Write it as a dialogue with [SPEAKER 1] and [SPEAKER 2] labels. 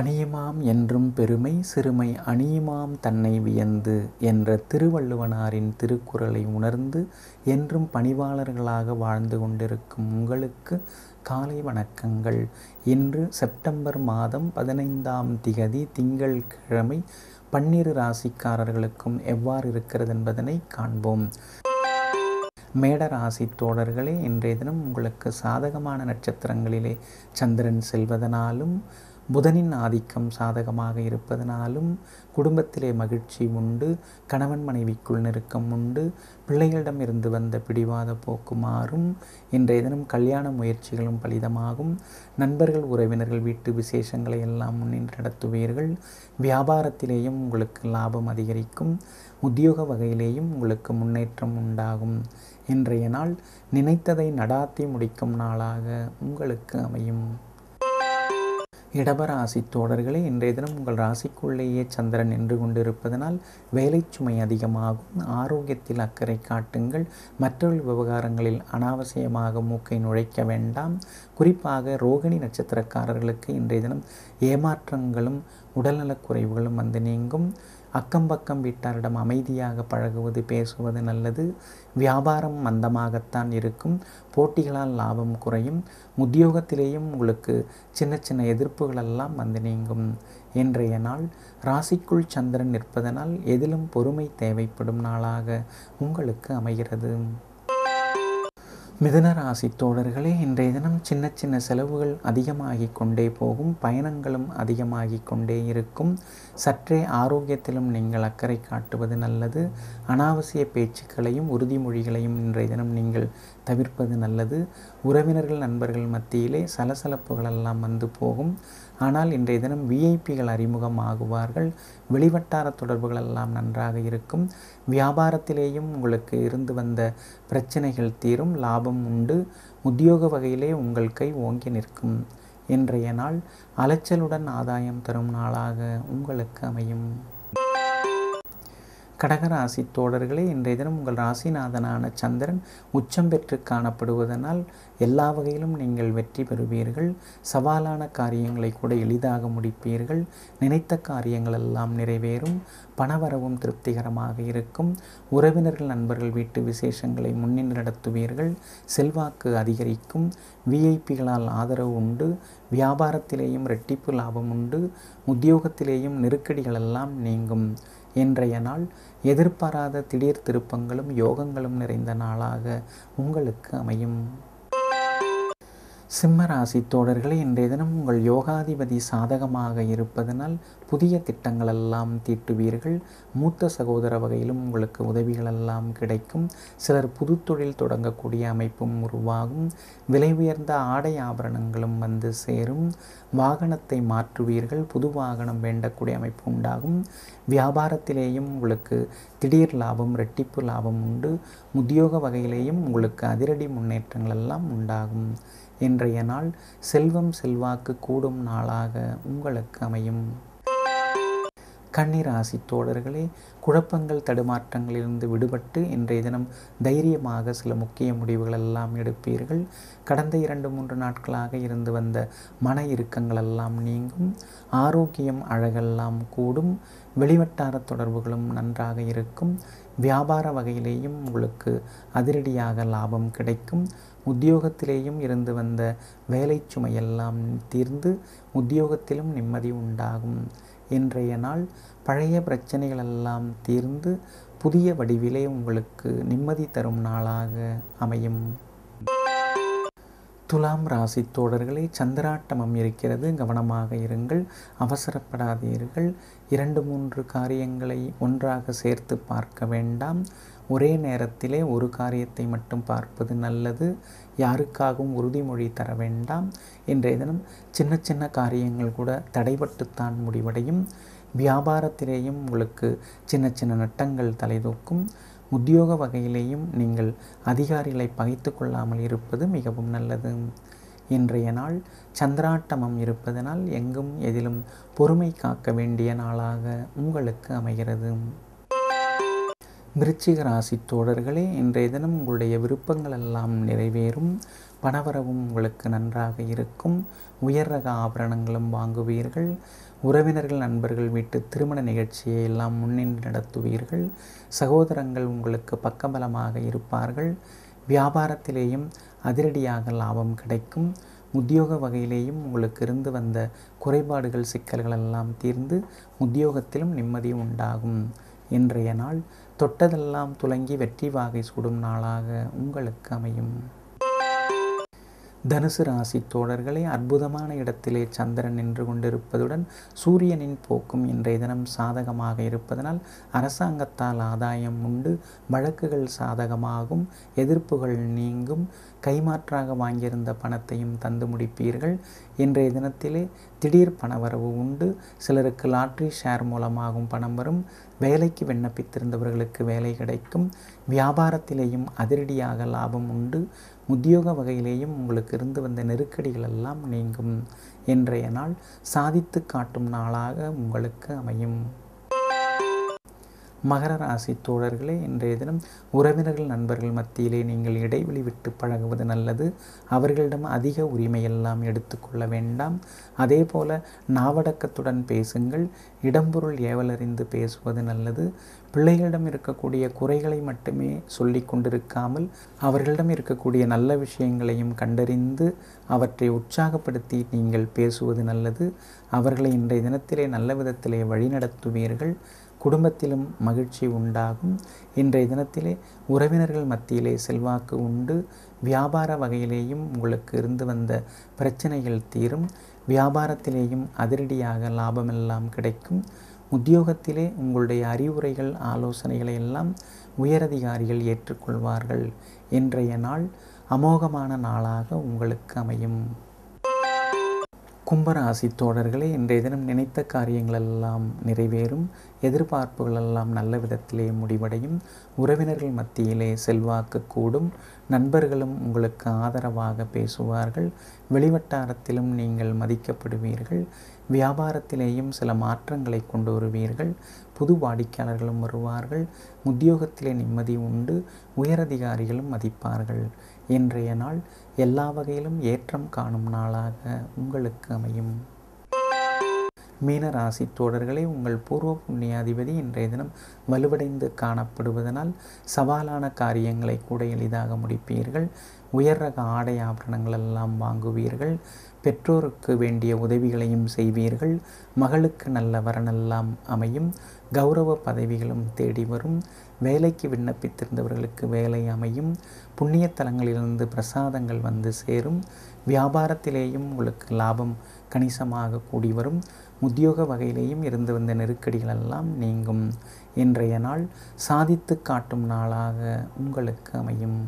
[SPEAKER 1] பணியுமாம் என்றும் பெருமை சிறுமை அணியுமாம் தன்னை வியந்து என்ற திருவள்ளுவனாரின் திருக்குறளை உணர்ந்து என்றும் பணிவாளர்களாக வாழ்ந்து கொண்டிருக்கும் உங்களுக்கு காலை வணக்கங்கள். இன்று செப்டம்பர் மாதம் பதினைந்தாம் திகதி திங்கள் கிழமை பன்னிரு ராசிக்காரர்களுக்கும் எவ்வாறு இருக்கிறது என்பதனை காண்போம். மேட ராசி தோழர்களே இன்றைய தினம் உங்களுக்கு சாதகமான நட்சத்திரங்களிலே சந்திரன் செல்வதனாலும் புதனின் ஆதிக்கம் சாதகமாக இருப்பதனாலும் குடும்பத்திலே மகிழ்ச்சி உண்டு கணவன் மனைவிக்குள் நெருக்கம் உண்டு பிள்ளைகளிடம் இருந்து வந்த பிடிவாத போக்கு மாறும் இன்றைய தினம் கல்யாண முயற்சிகளும் பலிதமாகும் நண்பர்கள் உறவினர்கள் வீட்டு விசேஷங்களை எல்லாம் முன்னின்று நடத்துவீர்கள் வியாபாரத்திலேயும் உங்களுக்கு லாபம் அதிகரிக்கும் உத்தியோக வகையிலேயும் உங்களுக்கு முன்னேற்றம் உண்டாகும். இன்றைய நாள் நினைத்ததை நடாத்தி முடிக்கும் நாளாக உங்களுக்கு அமையும். இடபராசி தோழர்களே இன்றைய தினம் உங்கள் ராசிக்குள்ளேயே சந்திரன் நின்று கொண்டிருப்பதனால் வேலை சுமை அதிகமாகும். ஆரோக்கியத்தில் அக்கறை காட்டுங்கள். மற்றொரு விவகாரங்களில் அனாவசியமாக மூக்கை நுழைக்க வேண்டாம். குறிப்பாக ரோகிணி நட்சத்திரக்காரர்களுக்கு இன்றைய தினம் ஏமாற்றங்களும் உடல்நலக் குறைவுகளும் வந்து நீங்கும். அக்கம் பக்கம் வீட்டாரிடம் அமைதியாக பழகுவது பேசுவது நல்லது. வியாபாரம் மந்தமாகத்தான் இருக்கும். போட்டிகளால் லாபம் குறையும். உத்தியோகத்திலேயும் உங்களுக்கு சின்ன சின்ன எதிர்ப்புகளெல்லாம் வந்து நீங்கும். இன்றைய நாள் ராசிக்குள் சந்திரன் நிற்பதனால் எதிலும் பொறுமை தேவைப்படும் நாளாக உங்களுக்கு அமைகிறது. மிதுனராசி தோழர்களே இன்றைய தினம் சின்ன சின்ன செலவுகள் அதிகமாகி கொண்டே போகும் பயணங்களும் அதிகமாகி கொண்டே இருக்கும். சற்றே ஆரோக்கியத்திலும் நீங்கள் அக்கறை காட்டுவது நல்லது. அனாவசிய பேச்சுக்களையும் உறுதிமொழிகளையும் இன்றைய தினம் நீங்கள் தவிர்ப்பது நல்லது. உறவினர்கள் நண்பர்கள் மத்தியிலே சலசலப்புகளெல்லாம் வந்து போகும். ஆனால் இன்றைய தினம் விஐபிகள் அறிமுகம் ஆகுவார்கள் வெளிவட்டார தொடர்புகள் எல்லாம் நன்றாக இருக்கும். வியாபாரத்திலேயும் உங்களுக்கு இருந்து வந்த பிரச்சனைகள் தீரும். லாபம் உண்டு. உத்தியோக வகையிலே உங்கள் கை ஓங்கி நிற்கும். இன்றைய நாள் அலைச்சலுடன் ஆதாயம் தரும் நாளாக உங்களுக்கு அமையும். கடகராசி தோழர்களே இன்றைய தினம் உங்கள் ராசிநாதனான சந்திரன் உச்சம் பெற்று காணப்படுவதனால் எல்லா வகையிலும் நீங்கள் வெற்றி பெறுவீர்கள். சவாலான காரியங்களை கூட எளிதாக முடிப்பீர்கள். நினைத்த காரியங்கள் எல்லாம் நிறைவேறும். பணவரவும் திருப்திகரமாக இருக்கும். உறவினர்கள் நண்பர்கள் வீட்டு விசேஷங்களை முன்னின்று நடத்துவீர்கள். செல்வாக்கு அதிகரிக்கும். விஐபிகளால் ஆதரவு உண்டு. வியாபாரத்திலேயும் ரெட்டிப்பு லாபம் உண்டு. உத்தியோகத்திலேயும் நெருக்கடிகளெல்லாம் நீங்கும். இன்றைய நாள் எதிர்பாராத திடீர் திருப்பங்களும் யோகங்களும் நிறைந்த நாளாக உங்களுக்கு அமையும். சிம்ம ராசி தோழர்களே இன்றைய தினம் உங்கள் யோகாதிபதி சாதகமாக இருப்பதனால் புதிய திட்டங்களெல்லாம் தீட்டுவீர்கள். மூத்த சகோதர வகையிலும் உங்களுக்கு உதவிகளெல்லாம் கிடைக்கும். சிலர் புது தொழில் தொடங்கக்கூடிய அமைப்பும் உருவாகும். விலை உயர்ந்த ஆடை ஆபரணங்களும் வந்து சேரும். வாகனத்தை மாற்றுவீர்கள். புது வாகனம் வேண்டக்கூடிய அமைப்பு உண்டாகும். வியாபாரத்திலேயும் உங்களுக்கு திடீர் லாபம் ரெட்டிப்பு லாபம் உண்டு. உத்தியோக வகையிலேயும் உங்களுக்கு அதிரடி முன்னேற்றங்கள் எல்லாம் உண்டாகும். இன்றைய நாள் செல்வம் செல்வாக்கு கூடும் நாளாக உங்களுக்கு அமையும். கன்னிராசி தோழர்களே குழப்பங்கள் தடுமாற்றங்களிலிருந்து விடுபட்டு இன்றைய தினம் தைரியமாக சில முக்கிய முடிவுகள் எல்லாம் எடுப்பீர்கள். கடந்த இரண்டு மூன்று நாட்களாக இருந்து வந்த மன இறுக்கங்களெல்லாம் நீங்கும். ஆரோக்கியம் அழகெல்லாம் கூடும். வெளிவட்டார தொடர்புகளும் நன்றாக இருக்கும். வியாபார வகையிலேயும் உங்களுக்கு அதிரடியாக லாபம் கிடைக்கும். உத்தியோகத்திலேயும் இருந்து வந்த வேலை சுமையெல்லாம் தீர்ந்து உத்தியோகத்திலும் நிம்மதி உண்டாகும். இன்றைய நாள் பழைய பிரச்சனைகளெல்லாம் தீர்ந்து புதிய வடிவிலே உங்களுக்கு நிம்மதி தரும் நாளாக அமையும். துலாம் ராசி தோழர்களே சந்திராட்டமம் இருக்கிறது. கவனமாக இருங்கள். அவசரப்படாதீர்கள். இரண்டு மூன்று காரியங்களை ஒன்றாக சேர்த்து பார்க்க வேண்டாம். ஒரே நேரத்திலே ஒரு காரியத்தை மட்டும் பார்ப்பது நல்லது. யாருக்காகவும் உறுதிமொழி தர வேண்டாம். இன்றைய தினம் சின்ன சின்ன காரியங்கள் கூட தடைபட்டுத்தான் முடிவடையும். வியாபாரத்திலேயும் உங்களுக்கு சின்ன சின்ன நட்டங்கள் தலைதூக்கும். உத்தியோக வகையிலேயும் நீங்கள் அதிகாரிகளை பகைத்து கொள்ளாமல் இருப்பது மிகவும் நல்லது. இன்றைய நாள் சந்திராட்டமம் இருப்பதனால் எங்கும் எதிலும் பொறுமை காக்க வேண்டிய நாளாக உங்களுக்கு அமைகிறது. விருச்சிக ராசி தோழர்களே இன்றைய தினம் உங்களுடைய விருப்பங்கள் எல்லாம் நிறைவேறும். பணவரவும் உங்களுக்கு நன்றாக இருக்கும். உயர் ரக ஆபரணங்களும் வாங்குவீர்கள். உறவினர்கள் நண்பர்கள் வீட்டு திருமண நிகழ்ச்சியை எல்லாம் முன்னின்று நடத்துவீர்கள். சகோதரங்கள் உங்களுக்கு பக்கபலமாக இருப்பார்கள். வியாபாரத்திலேயும் அதிரடியாக லாபம் கிடைக்கும். உத்தியோக வகையிலேயும் உங்களுக்கு இருந்து வந்த குறைபாடுகள் சிக்கல்கள் எல்லாம் தீர்ந்து உத்தியோகத்திலும் நிம்மதி உண்டாகும். இன்றைய நாள் தொட்டதெல்லாம் துலங்கி வெற்றி வாகை சூடும் நாளாக உங்களுக்கு அமையும். தனுசு ராசி தோழர்களே அற்புதமான இடத்திலே சந்திரன் நின்று கொண்டிருப்பதுடன் சூரியனின் போக்கும் இன்றைய தினம் சாதகமாக இருப்பதனால் அரசாங்கத்தால் ஆதாயம் உண்டு வழக்குகள் சாதகமாகும் எதிர்ப்புகள் நீங்கும் கைமாற்றாக வாங்கியிருந்த பணத்தையும் தந்து முடிப்பீர்கள். இன்றைய தினத்திலே திடீர் பணவரவு உண்டு சிலருக்கு லாட்ரி ஷேர் மூலமாகவும் பணம் வரும் வேலைக்கு விண்ணப்பித்திருந்தவர்களுக்கு வேலை கிடைக்கும் வியாபாரத்திலேயும் அதிரடியாக லாபம் உண்டு உத்தியோக வகையிலேயும் உங்களுக்கு இருந்து வந்த நெருக்கடிகள் எல்லாம் நீங்கும். இன்றைய நாள் சாதித்து காட்டும் நாளாக உங்களுக்கு அமையும். மகர ராசி தோழர்களே இன்றைய தினம் உறவினர்கள் நண்பர்கள் மத்தியிலே நீங்கள் இடைவெளி விட்டு பழகுவது நல்லது. அவர்களிடம் அதிக உரிமையெல்லாம் எடுத்துக்கொள்ள வேண்டாம். அதே போல நாவடக்கத்துடன் பேசுங்கள். இடம்பொருள் ஏவலறிந்து பேசுவது நல்லது. பிள்ளைகளிடம் இருக்கக்கூடிய குறைகளை மட்டுமே சொல்லி கொண்டிருக்காமல் அவர்களிடம் இருக்கக்கூடிய நல்ல விஷயங்களையும் கண்டறிந்து அவற்றை உற்சாகப்படுத்தி நீங்கள் பேசுவது நல்லது. அவர்களை இன்றைய தினத்திலே நல்ல விதத்திலே வழிநடத்துவீர்கள். குடும்பத்திலும் மகிழ்ச்சி உண்டாகும். இன்றைய தினத்திலே உறவினர்கள் மத்தியிலே செல்வாக்கு உண்டு. வியாபார வகையிலேயும் உங்களுக்கு இருந்து வந்த பிரச்சனைகள் தீரும். வியாபாரத்திலேயும் அதிரடியாக லாபமெல்லாம் கிடைக்கும். உத்தியோகத்திலே உங்களுடைய அறிவுரைகள் ஆலோசனைகளை எல்லாம் உயரதிகாரிகள் ஏற்றுக்கொள்வார்கள். இன்றைய நாள் அமோகமான நாளாக உங்களுக்கு அமையும். கும்பராசி தோழர்களே இன்றைய தினம் நினைத்த காரியங்களெல்லாம் நிறைவேறும். எதிர்பார்ப்புகளெல்லாம் நல்ல விதத்திலே முடிவடையும். உறவினர்கள் மத்தியிலே செல்வாக்கு கூடும். நண்பர்களும் உங்களுக்கு ஆதரவாக பேசுவார்கள். வெளிவட்டாரத்திலும் நீங்கள் மதிக்கப்படுவீர்கள். வியாபாரத்திலேயும் சில மாற்றங்களை கொண்டு வருவீர்கள். புது வாடிக்கையாளர்களும் வருவார்கள். உத்தியோகத்திலே நிம்மதி உண்டு. உயரதிகாரிகளும் மதிப்பார்கள். இன்றைய நாள் எல்லா வகையிலும் ஏற்றம் காணும் நாளாக உங்களுக்கு அமையும். மீனராசி தோழர்களே உங்கள் பூர்வ புண்ணியாதிபதி இன்றைய தினம் வலுவடைந்து காணப்படுவதனால் சவாலான காரியங்களை கூட எளிதாக முடிப்பீர்கள். உயர் ரக ஆடை ஆபரணங்கள் எல்லாம் வாங்குவீர்கள் பெற்றோருக்கு வேண்டிய உதவிகளையும் செய்வீர்கள் மகளுக்கு நல்ல வரனெல்லாம் அமையும் கௌரவ பதவிகளும் தேடி வரும் வேலைக்கு விண்ணப்பித்திருந்தவர்களுக்கு வேலை அமையும் புண்ணிய தலங்களிலிருந்து பிரசாதங்கள் வந்து சேரும் வியாபாரத்திலேயும் உங்களுக்கு லாபம் கணிசமாக கூடி வரும் உத்தியோக வகையிலேயும் இருந்து வந்த நெருக்கடிகள் எல்லாம் நீங்கும். இன்றைய நாள் சாதித்து காட்டும் நாளாக உங்களுக்கு அமையும்.